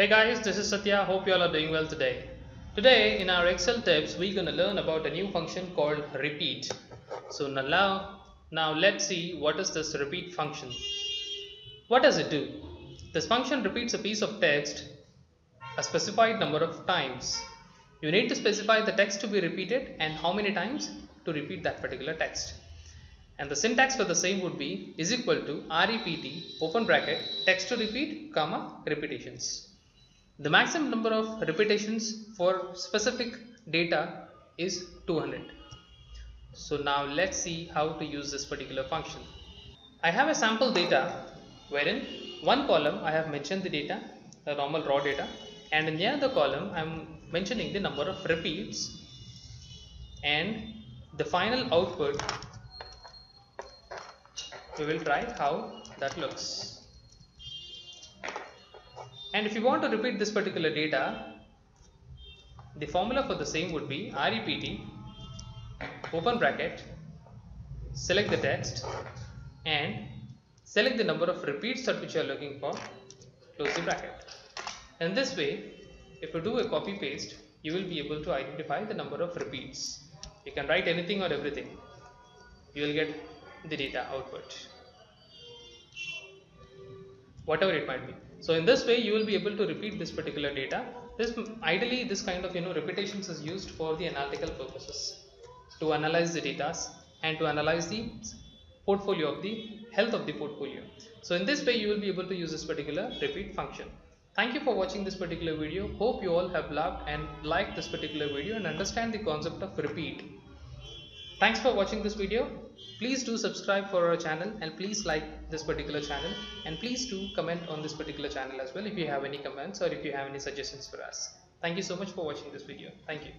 Hey guys, this is Satya. Hope you all are doing well today. Today in our Excel tips, we're going to learn about a new function called repeat. So now, now let's see what is this repeat function. What does it do? This function repeats a piece of text a specified number of times. You need to specify the text to be repeated and how many times to repeat that particular text. And the syntax for the same would be is equal to rept open bracket text to repeat comma repetitions. The maximum number of repetitions for specific data is 200. So now let's see how to use this particular function. I have a sample data wherein one column I have mentioned the data, the normal raw data and in the other column I am mentioning the number of repeats and the final output we will try how that looks and if you want to repeat this particular data the formula for the same would be rept open bracket select the text and select the number of repeats that which you are looking for close the bracket. In this way if you do a copy paste you will be able to identify the number of repeats. You can write anything or everything. You will get the data output whatever it might be. So in this way you will be able to repeat this particular data. This ideally this kind of you know repetitions is used for the analytical purposes. To analyze the data and to analyze the portfolio of the health of the portfolio. So in this way you will be able to use this particular repeat function. Thank you for watching this particular video. Hope you all have loved and liked this particular video and understand the concept of repeat Thanks for watching this video. Please do subscribe for our channel and please like this particular channel and please do comment on this particular channel as well if you have any comments or if you have any suggestions for us. Thank you so much for watching this video. Thank you.